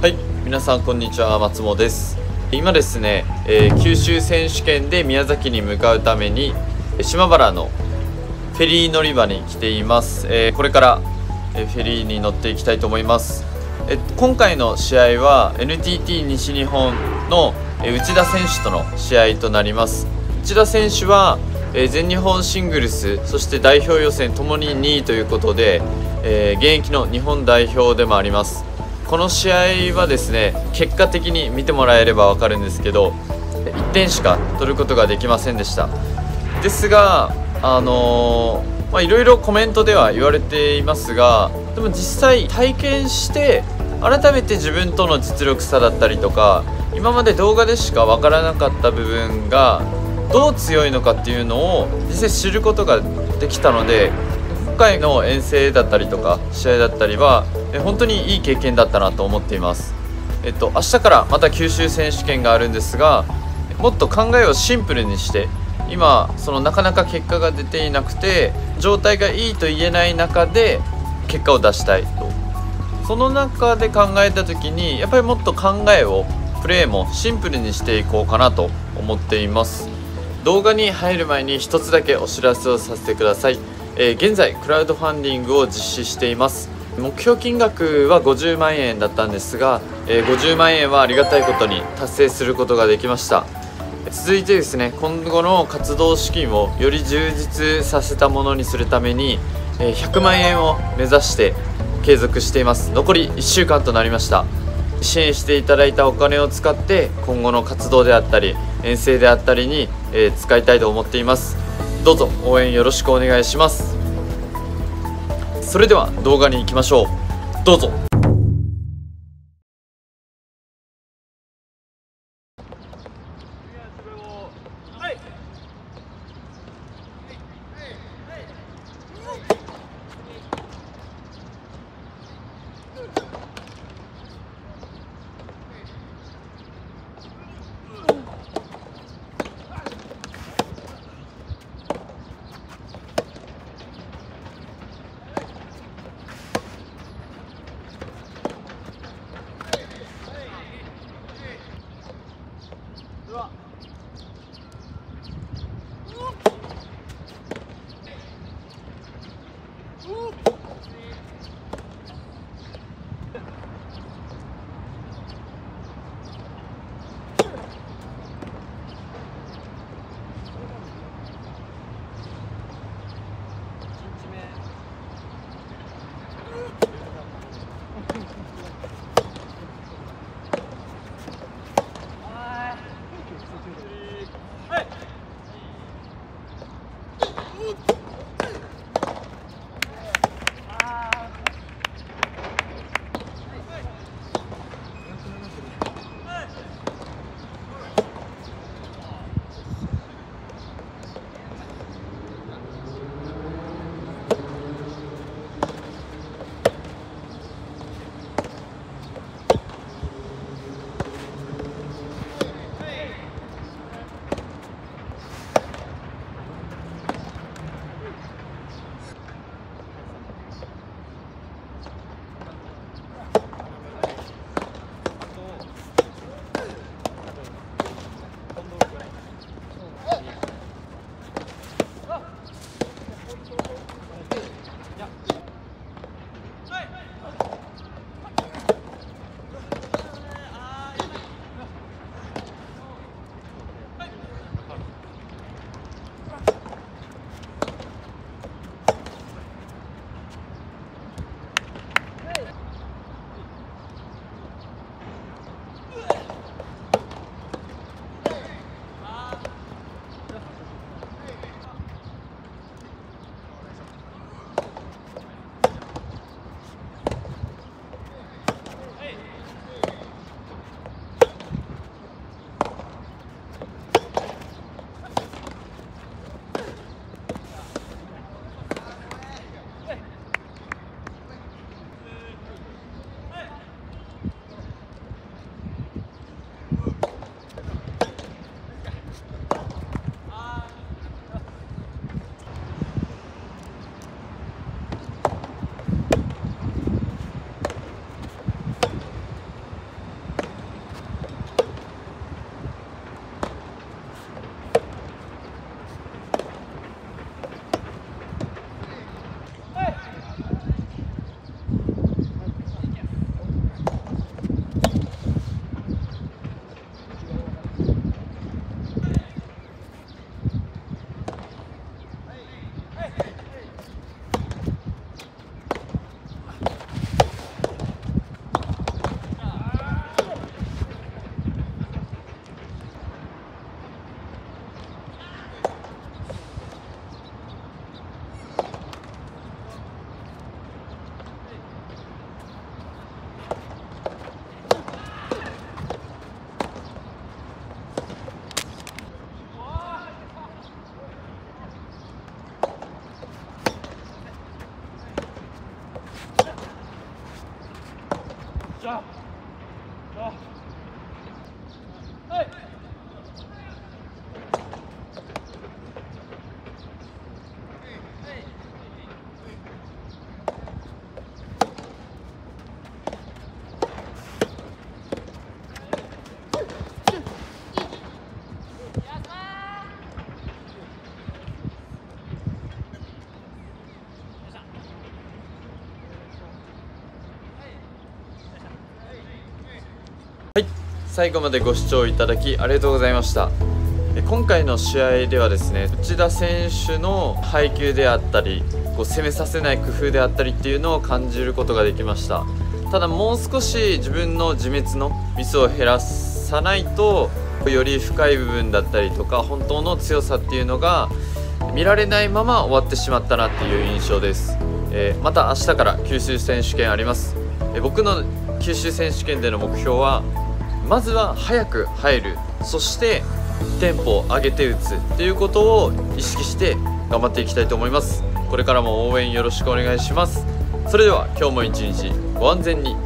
はい皆さんこんにちは松本です。今ですね、えー、九州選手権で宮崎に向かうために島原のフェリー乗り場に来ています、えー、これから、えフェリーに乗っていきたいと思います。え今回の試合は NTT 西日本の内田選手との試合となります。内田選手は全日本シングルスそして代表予選ともに2位ということで、え現役の日本代表でもあります。この試合はですね結果的に見てもらえれば分かるんですけど1点しか取ることができませんでした。ですがあのー、まあいろいろコメントでは言われていますがでも実際体験して改めて自分との実力差だったりとか今まで動画でしか分からなかった部分がどう強いのかっていうのを実際知ることができたので回の遠征だったりとか試合だったりは本当にいい経験だったなと思っています。えっと明日からまた九州選手権があるんですがもっと考えをシンプルにして今そのなかなか結果が出ていなくて状態がいいと言えない中で結果を出したいと。その中で考えた時にやっぱりもっと考えをプレーもシンプルにしていこうかなと思っています。動画に入る前に一つだけお知らせをさせてください。えー、現在クラウドファンディングを実施しています。目標金額は50万円だったんですが、えー、50万円はありがたいことに達成することができました。続いてですね今後の活動資金をより充実させたものにするために、100万円を目指して継続しています。残り1週間となりました。支援していただいたお金を使って今後の活動であったり遠征であったりに、使いたいと思っています。どうぞ応援よろしくお願いしますそれでは動画に行きましょうどうぞうん。最後までご視聴いただきありがとうございました。今回の試合ではですね内田選手の配球であったりこう攻めさせない工夫であったりっていうのを感じることができました。ただもう少し自分の自滅のミスを減らさないとより深い部分だったりとか本当の強さっていうのが見られないまま終わってしまったなっていう印象です、えー、また明日から九州選手権あります、えー、僕の九州選手権での目標はまずは早く入る。そしてテンポを上げて打つっていうことを意識して頑張っていきたいと思います。これからも応援よろしくお願いします。それでは今日も一日ご安全に。